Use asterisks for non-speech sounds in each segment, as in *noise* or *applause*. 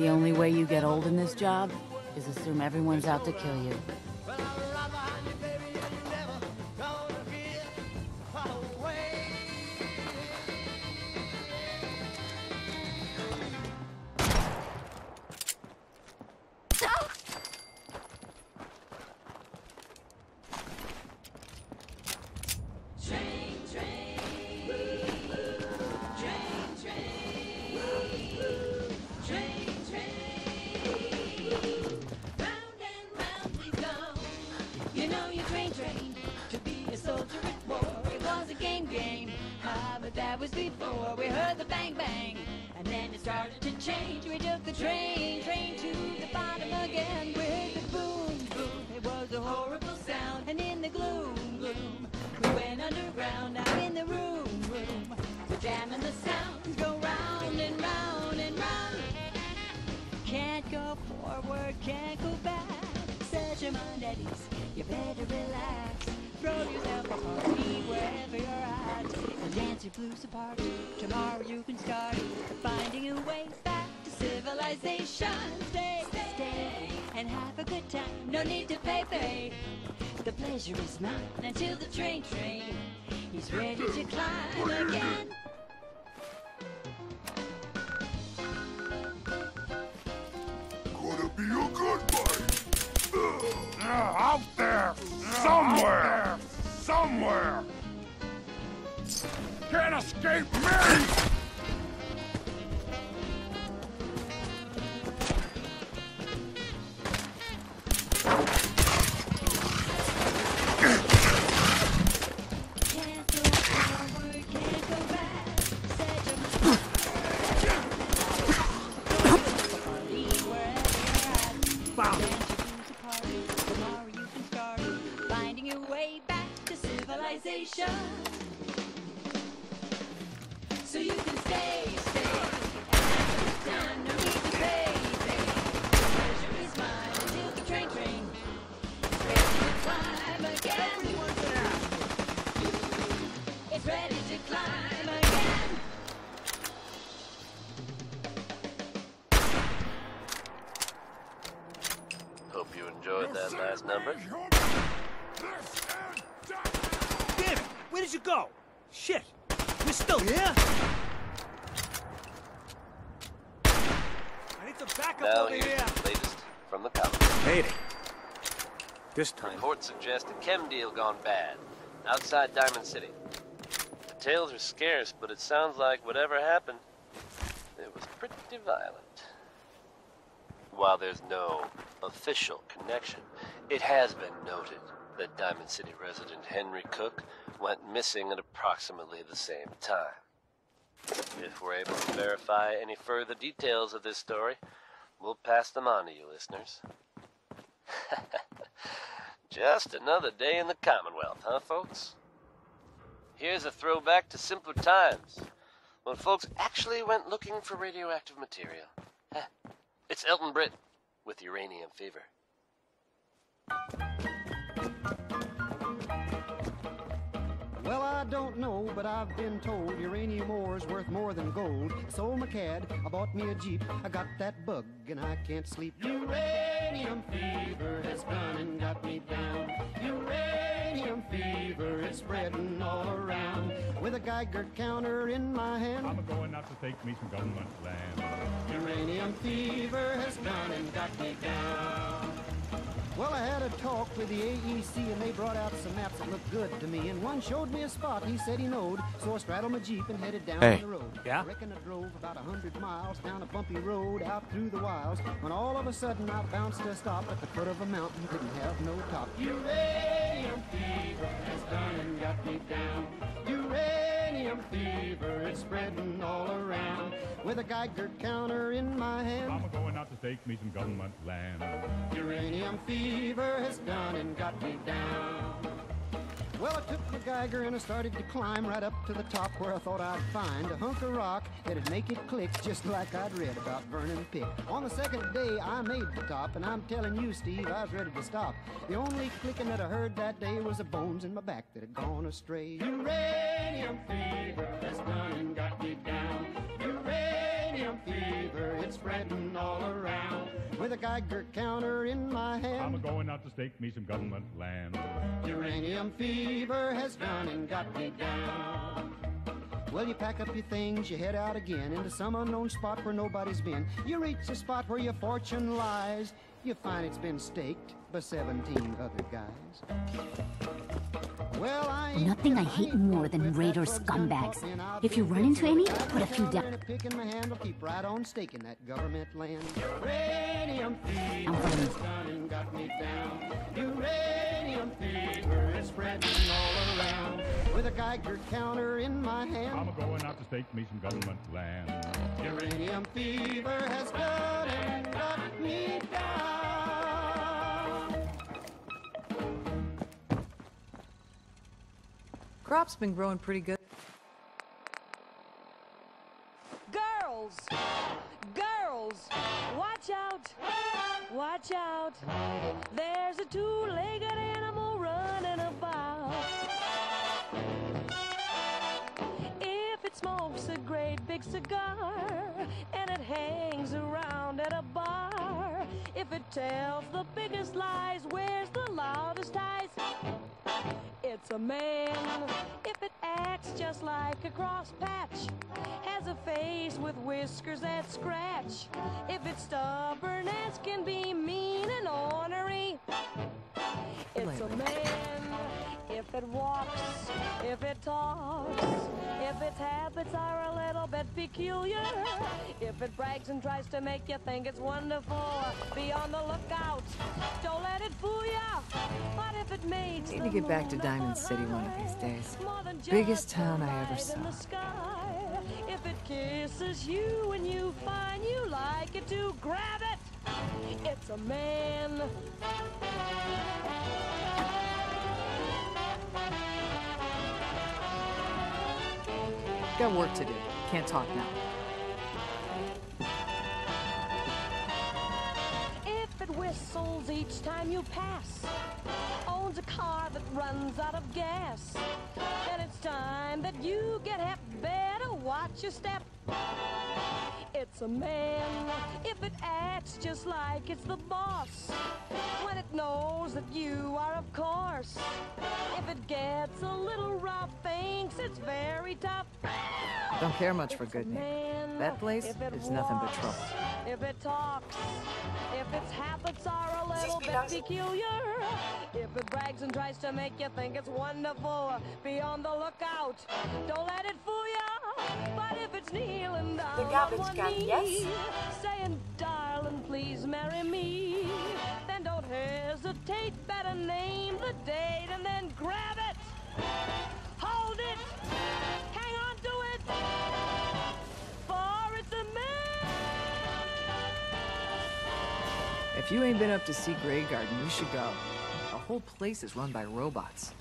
The only way you get old in this job is assume everyone's out to kill you. smiling to the train train. He's ready to climb again. Gonna be a good one. out there, somewhere, somewhere. Can't escape me. suggest a chem deal gone bad, outside Diamond City. The tales are scarce, but it sounds like whatever happened, it was pretty violent. While there's no official connection, it has been noted that Diamond City resident Henry Cooke went missing at approximately the same time. If we're able to verify any further details of this story, we'll pass them on to you listeners. *laughs* Just another day in the Commonwealth, huh, folks? Here's a throwback to simpler times, when folks actually went looking for radioactive material. *laughs* It's Elton Britt with Uranium Fever. Well, I don't know, but I've been told uranium ore is worth more than gold. Sold my cad, I bought me a Jeep, I got that bug, and I can't sleep. Uranium! Fever has gone and got me down. Uranium fever is spreading all around. With a Geiger counter in my hand. I'm going out to take me some government land. Uranium fever has gone and got me down. Well, I had a talk with the AEC and they brought out some maps that looked good to me. And one showed me a spot he said he knowed. So I straddled my Jeep and headed down Hey. the road. Yeah? I Reckon I drove about a hundred miles down a bumpy road out through the wilds. When all of a sudden I bounced to a stop at the foot of a mountain. Didn't have no top. Uranium fever has done and got me down. Uranium fever is spreading all around. With a Geiger counter in my hand. I'm going out to take me some government land. Uranium fever has done and got me down. Well, I took the Geiger and I started to climb right up to the top where I thought I'd find a hunk of rock that'd make it click just like I'd read about Vernon Pick. On the second day, I made the top, and I'm telling you, Steve, I was ready to stop. The only clicking that I heard that day was the bones in my back that had gone astray. Uranium fever has done and got me down. Uranium fever, it's spreading all around. With a Geiger counter in my hand. I'm a going out to stake me some government land. Uranium fever has gone and got me down. Well, you pack up your things, you head out again into some unknown spot where nobody's been. You reach the spot where your fortune lies. You find it's been staked by 17 other guys. Well, I Nothing I hate more than quit. raider That bug's done bought scumbags. me and I'll If you run into any, put a few down. a pick in my hand, I'll keep right on staking that government land. Uranium fever I'm has fine. and got me down. Uranium fever is spreading all around. With a Geiger counter in my hand. I'm going out to stake me some government land. Uranium fever has gone and got me down. Crop's been growing pretty good. Girls! Girls! Watch out! Watch out! There's a two-legged animal running about. If it smokes a great big cigar and it hangs around at a bar, if it tells the biggest lies, wears the loudest ties, it's a man. If it acts just like a cross patch, has a face with whiskers that scratch. If it's stubborn as can be mean and ornery, it's a man. If it walks, if it talks, if its habits are a little bit peculiar, if it brags and tries to make you think it's wonderful, be on the lookout. Don't let it fool ya. What if it makes Need to get back to Diamond City one of these days. More than just Biggest town I ever saw. in the sky. If it kisses you and you find you like it to grab it, it's a man. Got work to do. Can't talk now. If it whistles each time you pass, owns a car that runs out of gas, then it's time that you get. Better watch your step. It's a man if it acts just like it's the boss. When it knows that you are, of course. If it gets a little rough, thinks it's very tough. Don't care much for It's good name. That place is it is nothing but walks, trouble. If it talks, if its habits are a little bit peculiar, if it brags and tries to make you think it's wonderful, be on the lookout. Don't let it fool ya. But if it's kneeling down The on garbage one can, knee, yes? saying, "Darling, please marry me," then don't hesitate. Better name the date and then grab it. Hold it. Hang on to it. For it's a man. If you ain't been up to see Graygarden, you should go. The whole place is run by robots.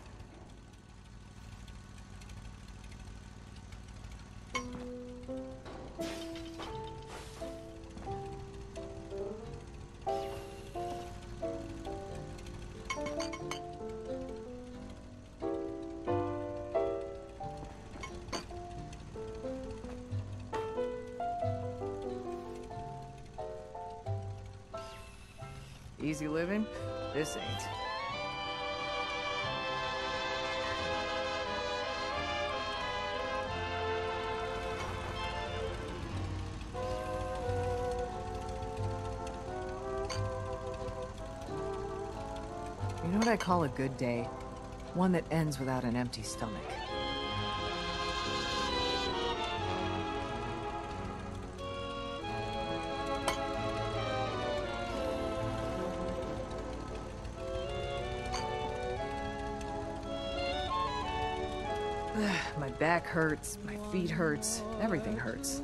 Easy living? This ain't. You know what I call a good day? One that ends without an empty stomach. *sighs* my back hurts, my feet hurts, everything hurts.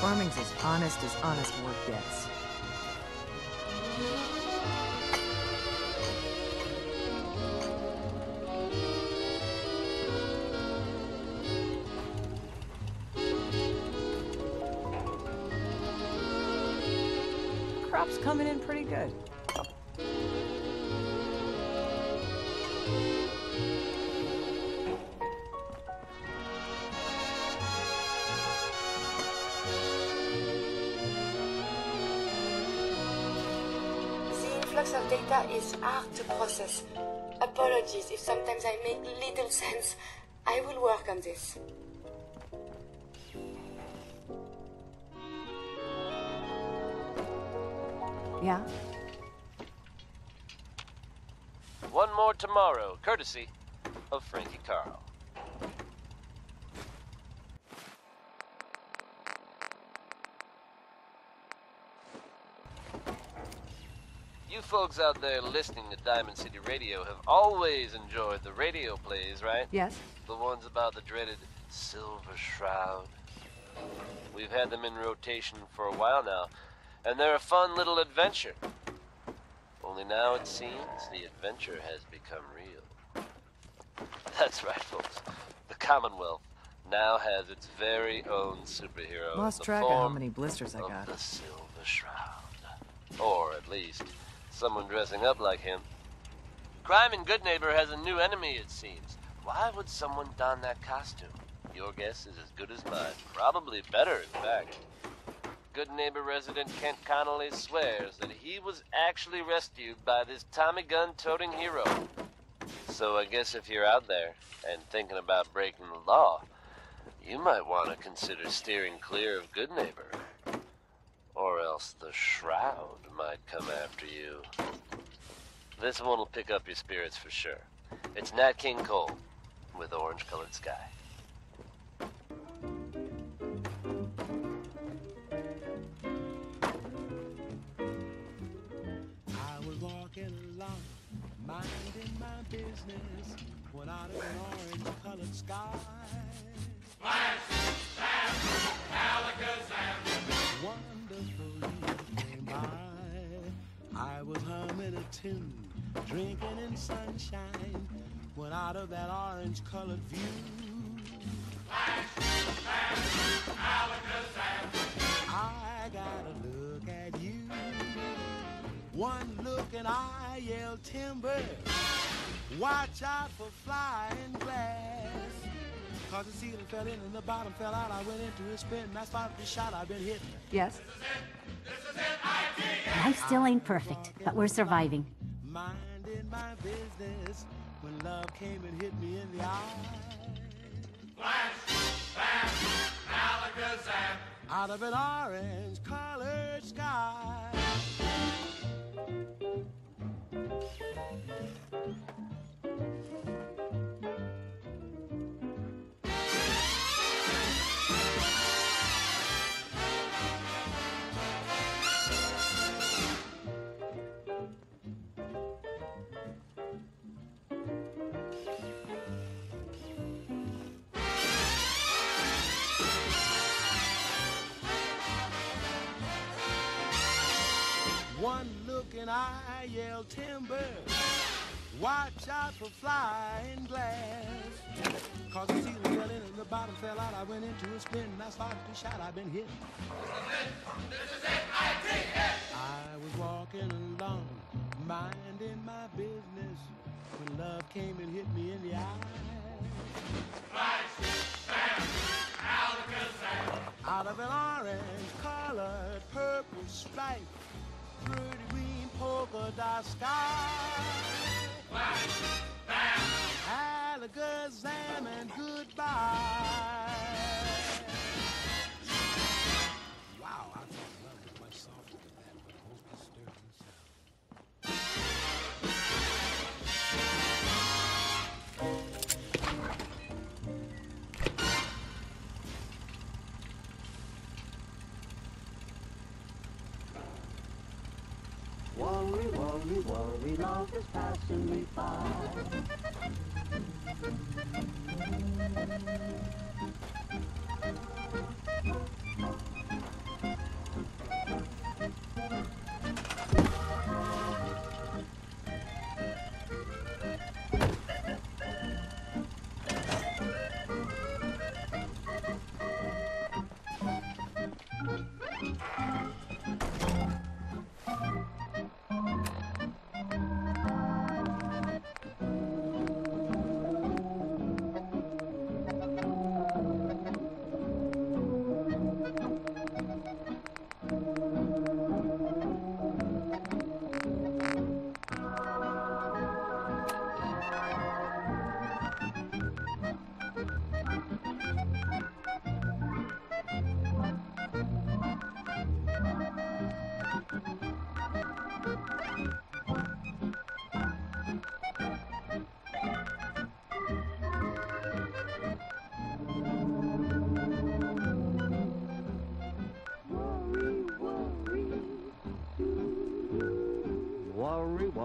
Farming's as honest as honest work gets. Crop's coming in pretty good. Sense. I will work on this. Yeah? One more tomorrow, courtesy of Frankie Carle. You folks out there listening to Diamond City Radio have always enjoyed the radio plays, right? Yes? The ones about the dreaded Silver Shroud. We've had them in rotation for a while now, and they're a fun little adventure. Only now it seems the adventure has become real. That's right, folks. The Commonwealth now has its very own superhero. Lost track of how many blisters I of got. the Silver Shroud. Or at least, someone dressing up like him. Crime in Goodneighbor has a new enemy, it seems. Why would someone don that costume? Your guess is as good as mine. Probably better, in fact. Goodneighbor resident Kent Connolly swears that he was actually rescued by this Tommy gun toting hero. So I guess if you're out there and thinking about breaking the law, you might want to consider steering clear of Goodneighbor. Or else the Shroud might come after you. This one will pick up your spirits for sure. It's Nat King Cole with Orange Colored Sky. I was walking along, minding my business, when out of an orange colored sky. Wonderful was a tune, drinking in sunshine, when out of that orange colored view. I gotta look at you. One look and I yell timber. Watch out for flying glass. Cause the ceiling fell in and the bottom fell out. I went into a spin. That's about the shot I've been hitting. Yes? Life still ain't perfect, but we're surviving. Minding my business when love came and hit me in the eye. Out of an orange colored sky. I yell timber. Watch out for flying glass. Cause the ceiling fell in and the bottom fell out. I went into a spin and I started to shout. I've been hit. I did it. I was walking along, minding my business when love came and hit me in the eye. Out of an orange colored purple stripe, pretty polka dot sky. Alakazam and goodbye. Worry, worry, love is passing me by.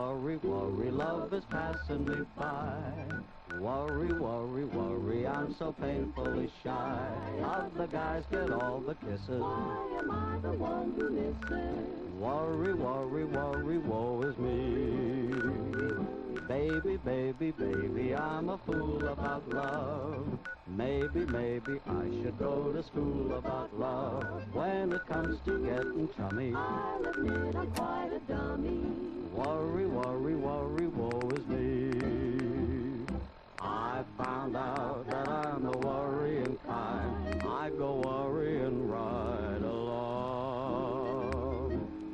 Worry, worry, worry, love is passing me by. Worry, worry, worry, I'm so painfully shy. Other guys get all the kisses. Why am I the one who misses? Worry, worry, worry, woe is me. Baby, baby, baby, I'm a fool about love. Maybe, maybe I should go to school about love. When it comes to getting chummy, I'll admit I'm quite a dummy. Worry, worry, worry, woe is me. I found out that I'm the worrying kind. I go worrying right along.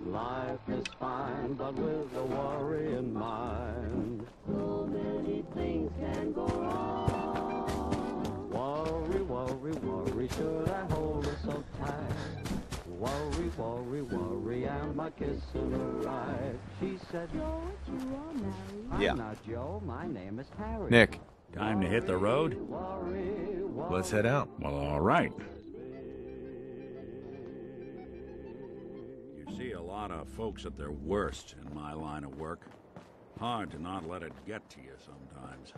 Life is fine, but with the worrying mind, so many things can go wrong. Worry, worry, worry, should Worry, worry, worry, am I kissing her right? She said, Joe, you are married. Yeah. I'm not Joe, my name is Harry. Nick. Time to hit the road? Let's head out. Well, all right. You see a lot of folks at their worst in my line of work. Hard to not let it get to you sometimes.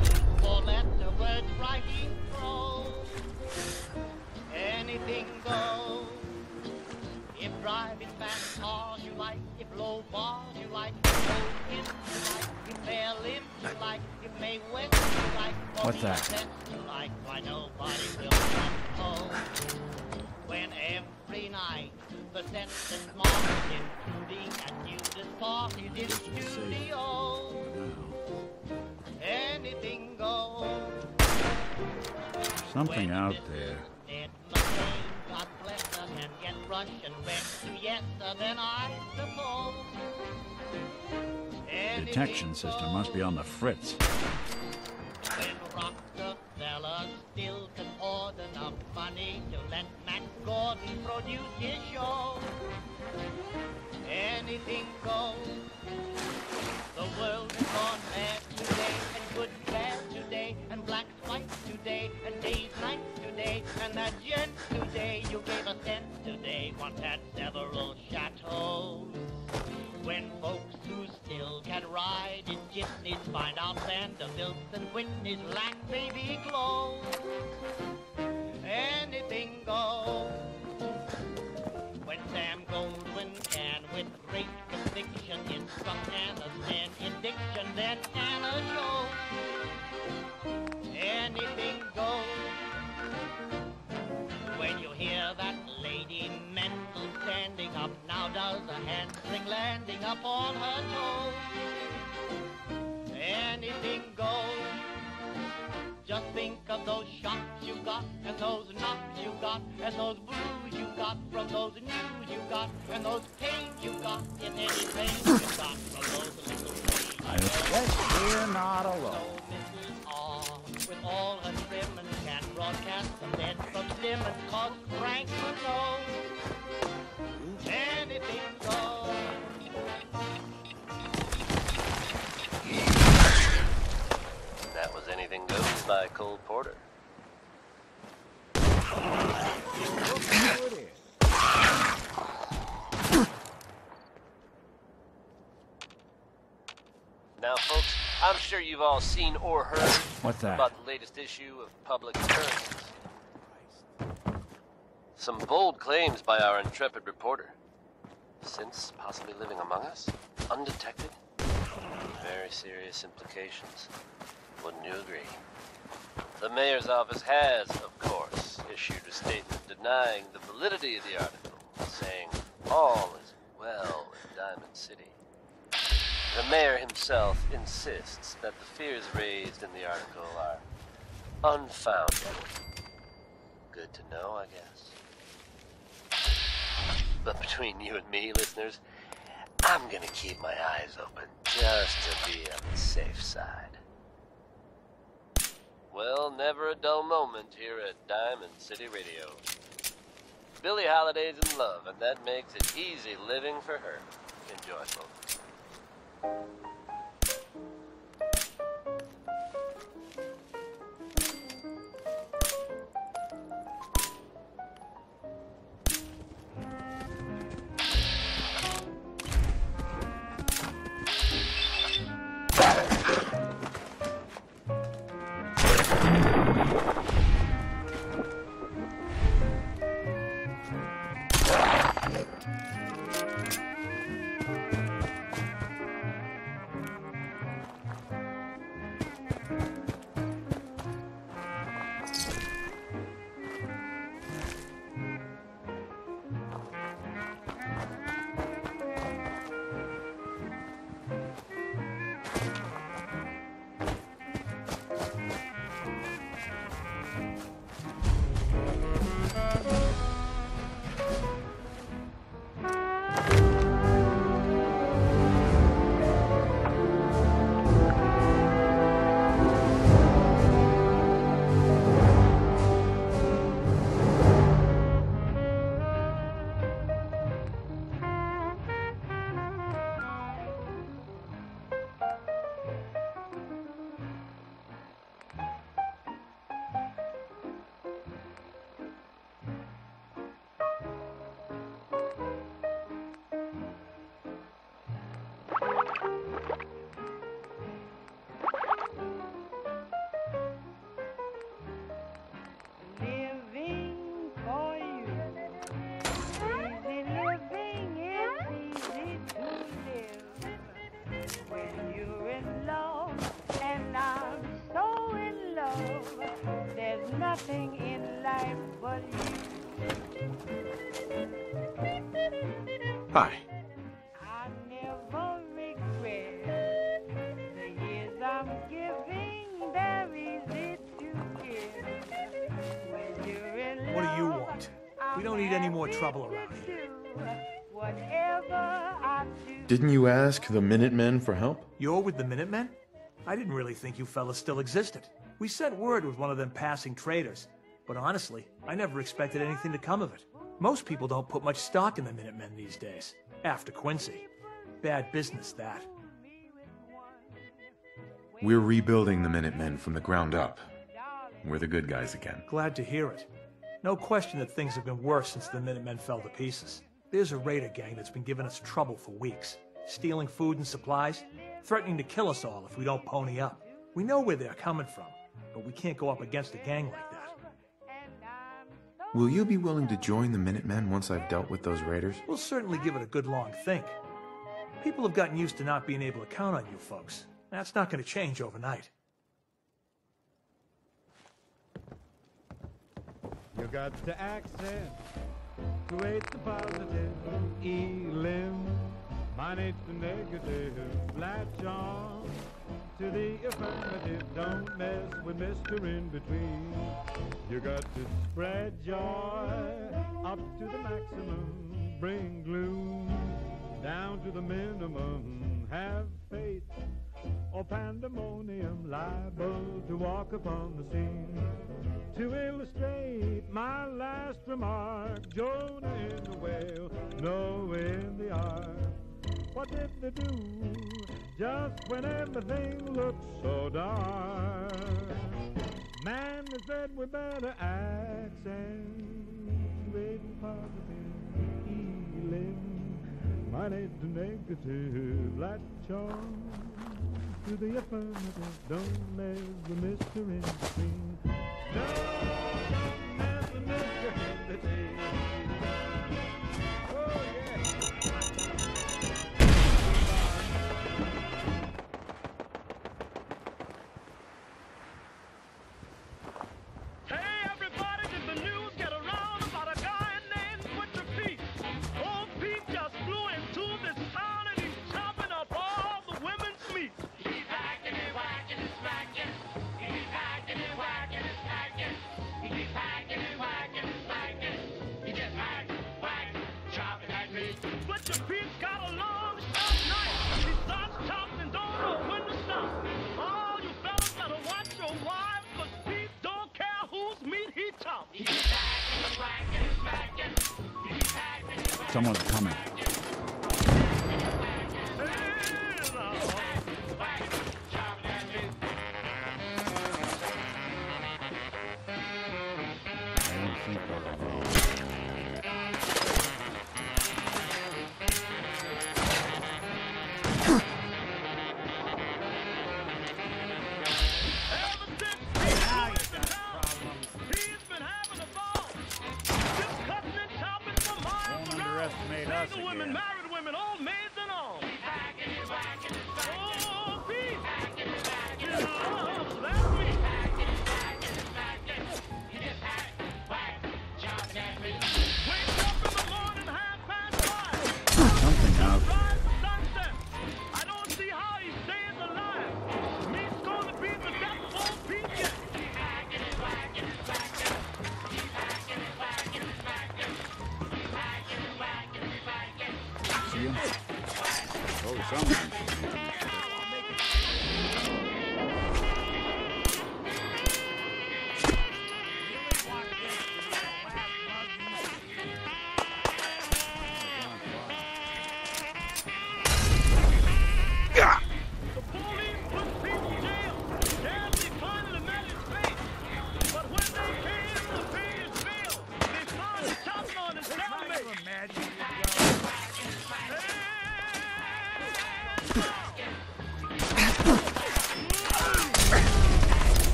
Use four-letter words writing prose. Anything goes. If driving fast cars you like, if low bars you like, if low you like, if limbs you like, if May you like, What's that? like, why nobody will come home. When every night the sentence marked including and nudist parties in studio. Anything goes. Something out there. God bless her, can get Russian to yes, then I suppose. Detection system must be on the fritz. When Rockefeller still can hoard enough money to let Max Gordon produce his show. Anything goes. The world is gone mad today, and good bad today, and black white today, and days night today, and that gent today you gave a cent today once had several chateaus. When folks who still can ride in jitneys find out Vanderbilts and Whitneys lack baby clothes, anything goes. When Sam Goldwyn can, with great conviction, instruct Anna in diction, then Anna shows anything goes. When you hear that Lady Mendl standing up, now does a handspring landing up on her toes. Anything goes. Just think of those shots you got, and those knocks you got, and those blues you got from those news you got, and those pains you got in any pain you got from those little things. I guess we're not alone. Mrs. R, with all her trim and can broadcast the dead from Simmons, cause Frank would know anything goes. Anything Goes by Cole Porter. Now, folks, I'm sure you've all seen or heard What's that? about the latest issue of Public Occurrences. Some bold claims by our intrepid reporter. Since possibly living among us, undetected, very serious implications. Wouldn't you agree? The mayor's office has, of course, issued a statement denying the validity of the article, saying all is well in Diamond City. The mayor himself insists that the fears raised in the article are unfounded. Good to know, I guess. But between you and me, listeners, I'm gonna keep my eyes open just to be on the safe side. Well, never a dull moment here at Diamond City Radio. Billie Holiday's in love, and that makes it easy living for her. Enjoy, folks. In What do you want? We don't need any more trouble around here. Whatever I do. Didn't you ask the Minutemen for help? You're with the Minutemen? I didn't really think you fellas still existed. We sent word with one of them passing traders. But honestly, I never expected anything to come of it. Most people don't put much stock in the Minutemen these days. After Quincy. Bad business, that. We're rebuilding the Minutemen from the ground up. We're the good guys again. Glad to hear it. No question that things have been worse since the Minutemen fell to pieces. There's a raider gang that's been giving us trouble for weeks, stealing food and supplies, threatening to kill us all if we don't pony up. We know where they're coming from, but we can't go up against a gang like that. Will you be willing to join the Minutemen once I've dealt with those raiders? We'll certainly give it a good long think. People have gotten used to not being able to count on you folks. That's not going to change overnight. You got to accent, create the positive, elim, manage the negative, latch on to the affirmative, don't mess with Mr. In Between. You got to spread joy up to the maximum, bring gloom down to the minimum, have faith or pandemonium liable to walk upon the scene. To illustrate my last remark, Jonah in the whale, Noah in the ark. What did they do just when everything looked so dark? Man has said we better accentuate positive healing. Minus the negative, latch on to the affirmative. Don't mess with Mr. In Between. No, don't mess with Mr. In Between. Someone's coming. I don't think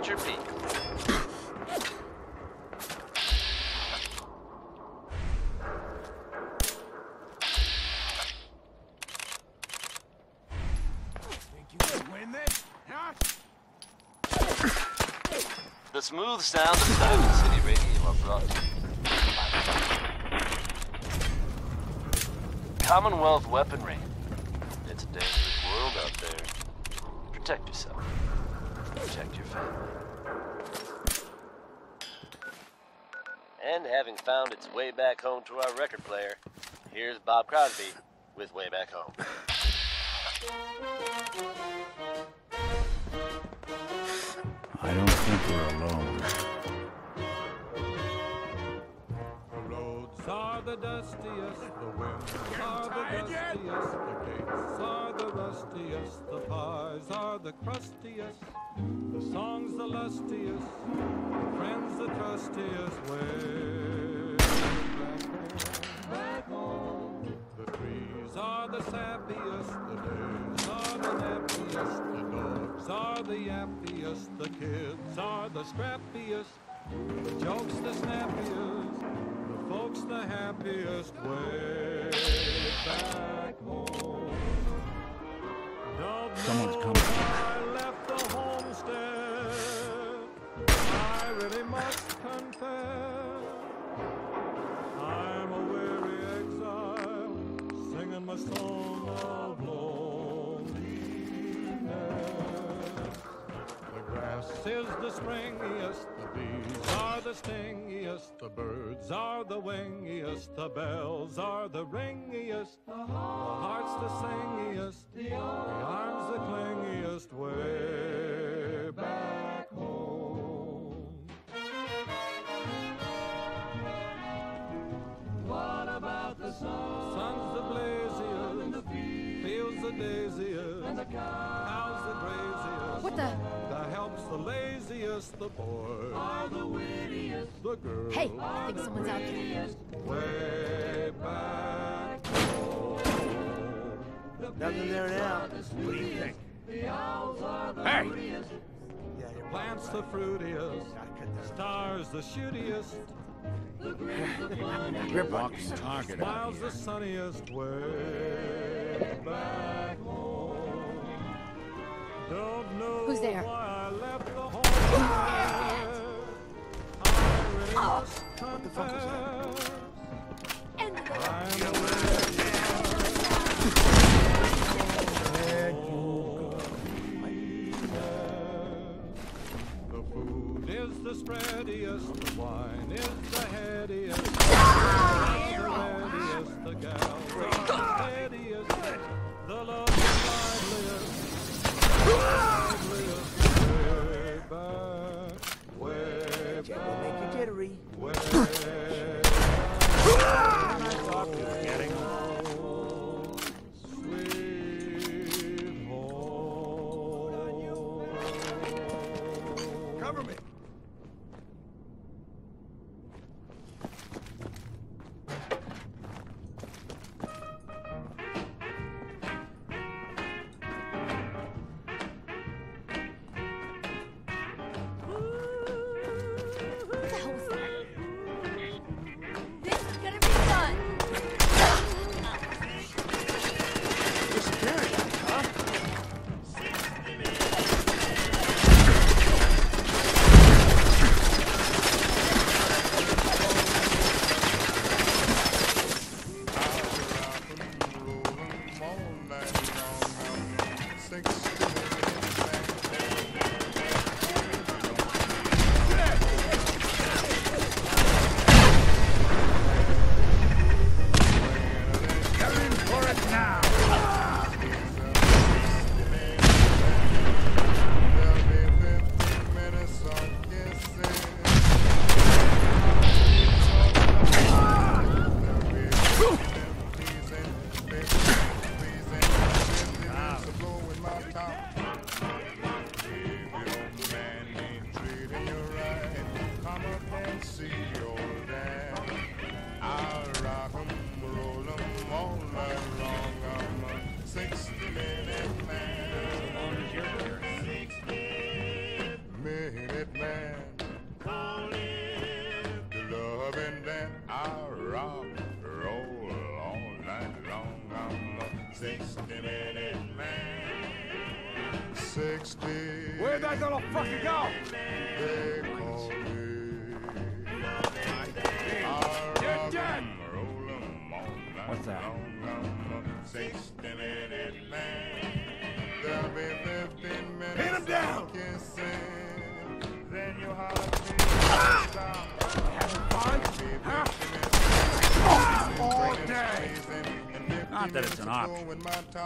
Hold your feet. The smooth sound of Diamond City Radio are brought to you Commonwealth Weaponry. Protect your family. And having found its way back home to our record player, here's Bob Crosby with Way Back Home. I don't think we're alone. The roads are the dustiest, the winds are the dustiest, the gates are the rustiest, the are the crustiest, the songs the lustiest, the friends the trustiest. Way back home. The trees are the sappiest, the days are the nappiest, the dogs are the yappiest, the kids are the scrappiest, the jokes the snappiest. The folks the happiest way the wingiest, the bells are the ringiest, the heart's the singiest, wittiest, girls Hey, I think someone's out there. way back Nothing there now. What do you think? The owls are the Hey! fruitiest. Plants the fruitiest. Stars the shootiest. The grapes the finest. Target. Smiles the sunniest way back home. Don't know Who's there? *laughs* The food is the spreadiest, the wine is the headiest,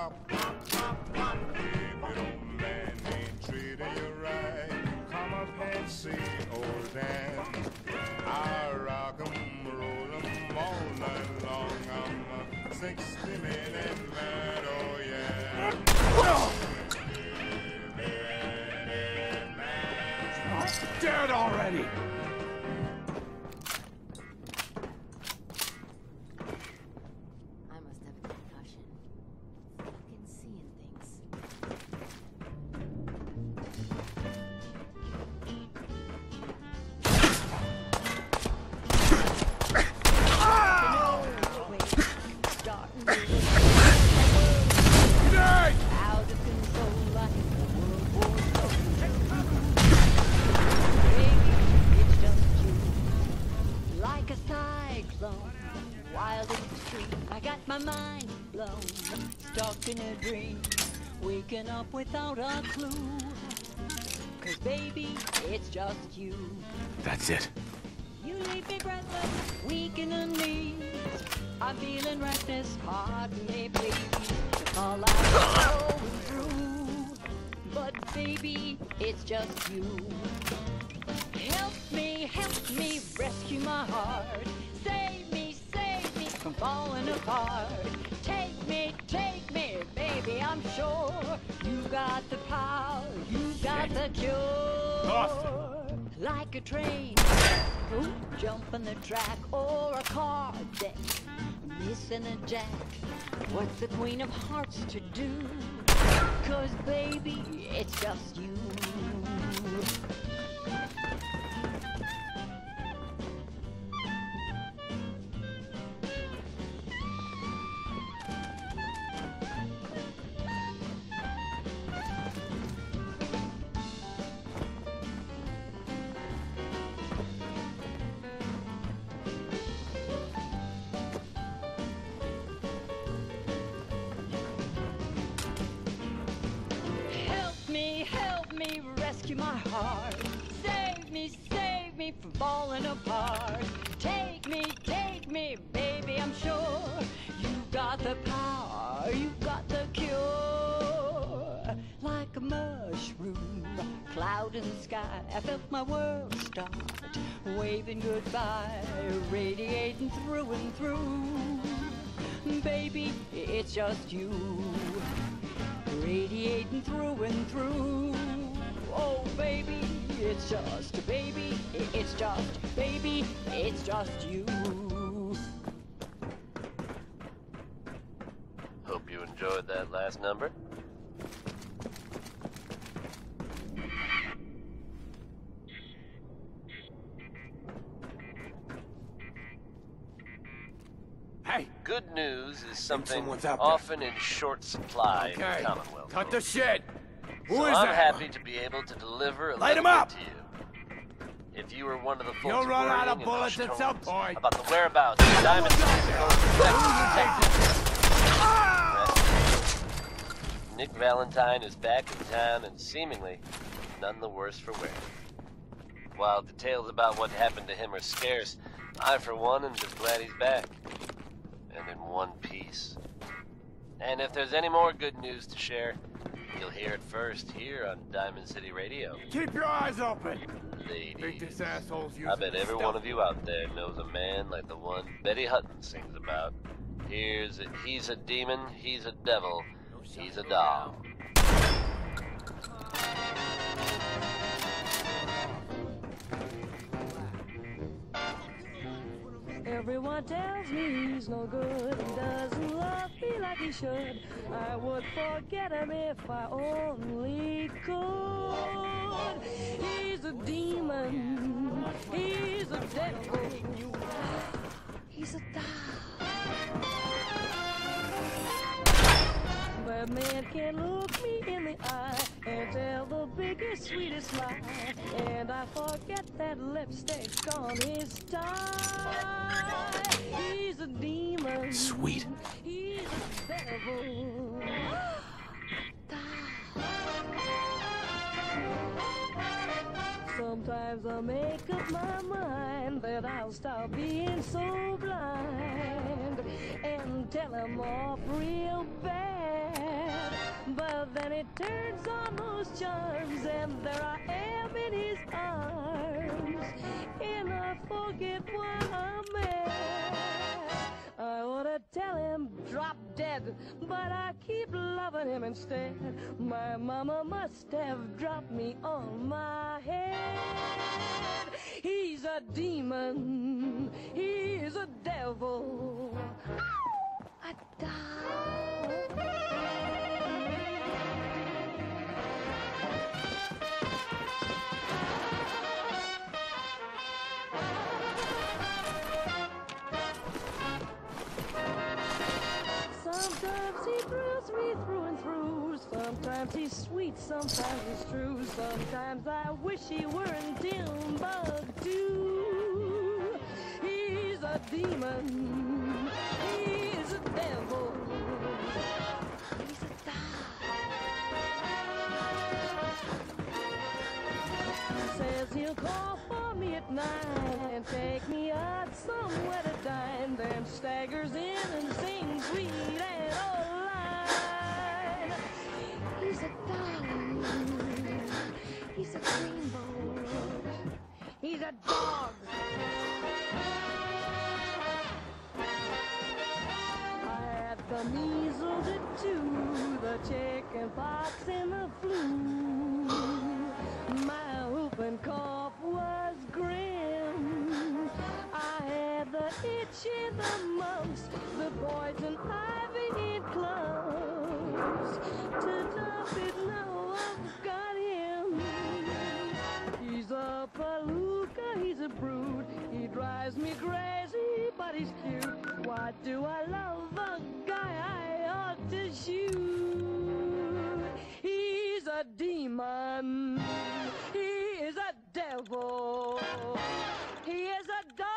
Come up and see old Dan. I rock 'em, roll 'em all night long. I'm a 60 minute man, oh yeah. Dead already! Just you. That's it. You leave me breathless, weak in the knees. I'm feeling restless, pardon me, please. All I'm going through, but baby, it's just you. Help me, help me, rescue my heart. Save me, save me from falling apart. Take me, take me, baby, I'm sure you got the power, you got the cure. Like a train, ooh, jumping the track, or a car deck, missing a jack. What's the Queen of Hearts to do? Cause baby, it's just you. My heart. Save me, save me from falling apart. Take me, take me, baby, I'm sure you've got the power, You've got the cure. Like a mushroom, cloud in the sky, I felt my world start waving goodbye, radiating through and through. Baby, it's just you radiating through and through. Oh, baby, it's just a baby. It's just, baby, it's just you. Hope you enjoyed that last number. Hey! Good news is something someone's often in short supply in the Commonwealth. cut the shit! Who so is I'm that? happy to be able to deliver a Light bit up! to you. If you were one of the folks You'll run out of bullets at some point. about the whereabouts of Diamond Nick Valentine is back in town and seemingly none the worse for wear. While details about what happened to him are scarce, I, for one, am just glad he's back. And in one piece. And if there's any more good news to share, you'll hear it first here on Diamond City Radio. Keep your eyes open! Ladies. Think this asshole's using I bet every one of you out there knows a man like the one Betty Hutton sings about. Here's a, he's a demon, he's a devil, he's a doll. Everyone tells me he's no good and doesn't love me like he should. I would forget him if I only could. He's a demon. He's a devil. He's a doll. But man can't look me in the eye and tell the biggest, sweetest lie. And I forget that lipstick's on his tie. He's a demon. Sweet. He's a devil. Sometimes I make up my mind that I'll stop being so blind and tell him off real bad. But then it turns on those charms and there I am in his arms and I forget why I'm mad. I wanna tell him drop dead, but I keep loving him instead. My mama must have dropped me on my head. He's a demon, he's a devil. Ah! I Sometimes Sometimes he's sweet, sometimes he's true. Sometimes I wish he weren't Timbuktu. He's a demon. He's a devil. He's a Says he'll call for me at nine and take me out somewhere to dine. Then staggers in and sings sweet He's a dreamboat. He's a dog. I had the measles, the two, the chicken pox, and the flu. My whooping cough was grim. I had the itch and the mumps, the poison ivy in clumps. But he's cute. Why do I love a guy I ought to shoot? He's a demon. He is a devil. He is a dog.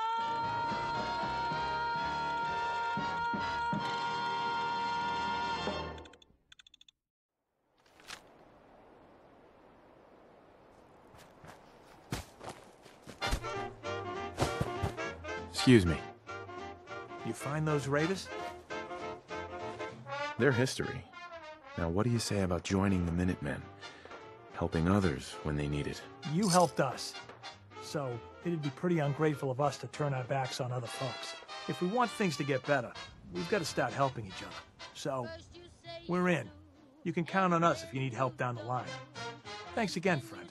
Excuse me. You find those raiders? Their history. Now, what do you say about joining the Minutemen? Helping others when they need it. You helped us. So, it'd be pretty ungrateful of us to turn our backs on other folks. If we want things to get better, we've got to start helping each other. So, we're in. You can count on us if you need help down the line. Thanks again, friend.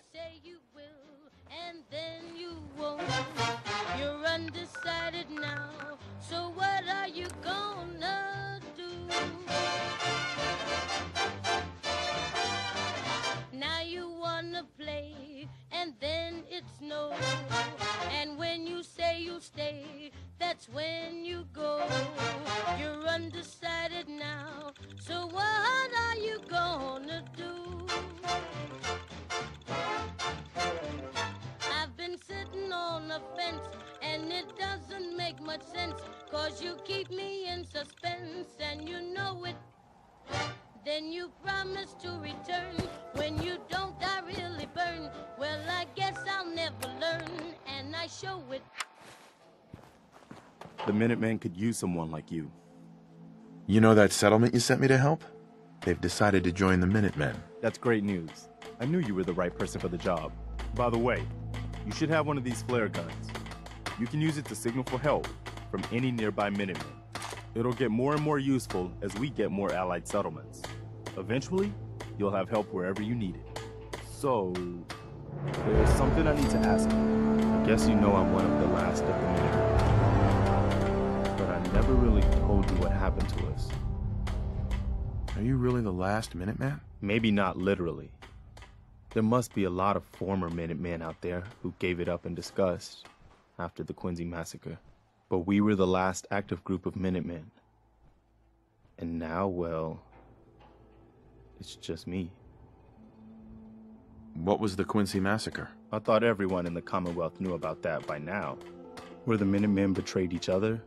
Cause you keep me in suspense, and you know it. Then you promise to return. When you don't, I really burn. Well, I guess I'll never learn, and I show it. The Minutemen could use someone like you. You know that settlement you sent me to help? They've decided to join the Minutemen. That's great news. I knew you were the right person for the job. By the way, you should have one of these flare guns. You can use it to signal for help from any nearby Minutemen. It'll get more and more useful as we get more allied settlements. Eventually, you'll have help wherever you need it. So, there's something I need to ask you. I guess you know I'm one of the last of the Minutemen. But I never really told you what happened to us. Are you really the last Minuteman? Maybe not literally. There must be a lot of former Minutemen out there who gave it up in disgust after the Quincy massacre. But we were the last active group of Minutemen. And now, well, it's just me. What was the Quincy Massacre? I thought everyone in the Commonwealth knew about that by now. Where the Minutemen betrayed each other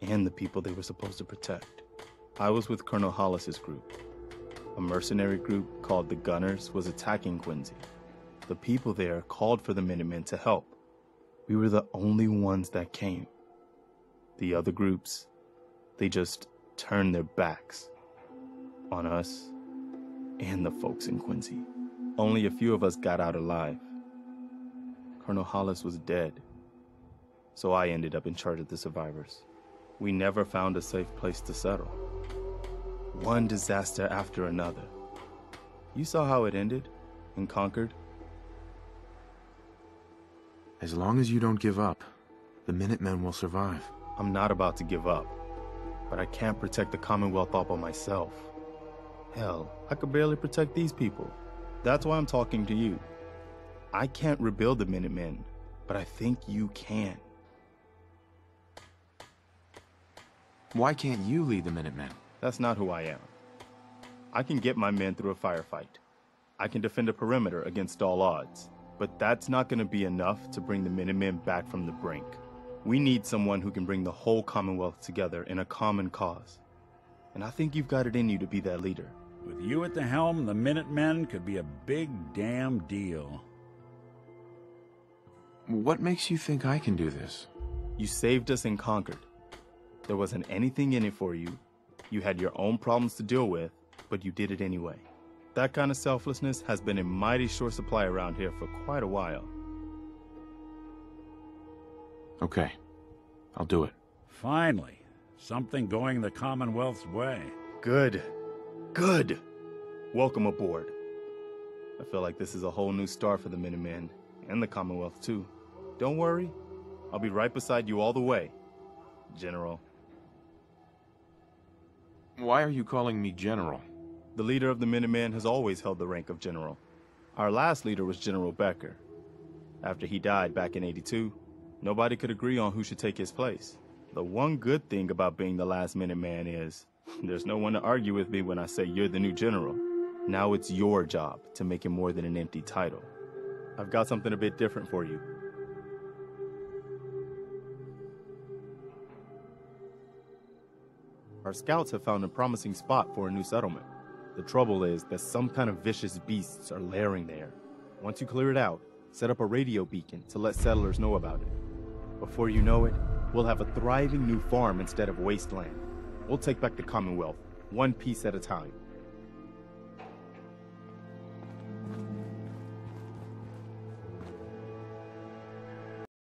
and the people they were supposed to protect. I was with Colonel Hollis's group. A mercenary group called the Gunners was attacking Quincy. The people there called for the Minutemen to help. We were the only ones that came. The other groups, they just turned their backs on us and the folks in Quincy. Only a few of us got out alive. Colonel Hollis was dead, so I ended up in charge of the survivors. We never found a safe place to settle. One disaster after another. You saw how it ended in Concord? As long as you don't give up, the Minutemen will survive. I'm not about to give up, but I can't protect the Commonwealth all by myself. Hell, I could barely protect these people. That's why I'm talking to you. I can't rebuild the Minutemen, but I think you can. Why can't you lead the Minutemen? That's not who I am. I can get my men through a firefight. I can defend a perimeter against all odds. But that's not going to be enough to bring the Minutemen back from the brink. We need someone who can bring the whole Commonwealth together in a common cause. And I think you've got it in you to be that leader. With you at the helm, the Minutemen could be a big damn deal. What makes you think I can do this? You saved us in Concord. There wasn't anything in it for you. You had your own problems to deal with, but you did it anyway. That kind of selflessness has been in mighty short supply around here for quite a while. Okay. I'll do it. Finally, something going the Commonwealth's way. Good. Good. Welcome aboard. I feel like this is a whole new start for the Minutemen, and the Commonwealth too. Don't worry, I'll be right beside you all the way, General. Why are you calling me General? The leader of the Minutemen has always held the rank of General. Our last leader was General Becker. After he died back in 82, nobody could agree on who should take his place. The one good thing about being the last minute man is *laughs* there's no one to argue with me when I say you're the new general. Now it's your job to make it more than an empty title. I've got something a bit different for you. Our scouts have found a promising spot for a new settlement. The trouble is that some kind of vicious beasts are lairing there. Once you clear it out, set up a radio beacon to let settlers know about it. Before you know it, we'll have a thriving new farm instead of wasteland. We'll take back the Commonwealth, one piece at a time.